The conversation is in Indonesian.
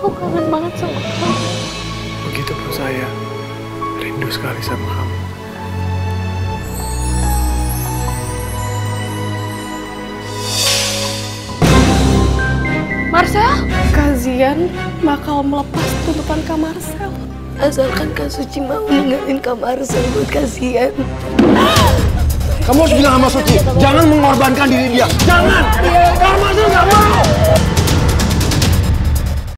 Aku kangen banget sama kamu. Begitupun saya rindu sekali sama kamu. Marcel? Kazian bakal melepas tuntutan Kak Marcel. Asalkan Kak Suci mau ninggalin Kak Marcel buat kasihan. Kamu harus bilang sama Suci, jangan mengorbankan diri dia. Jangan! Dia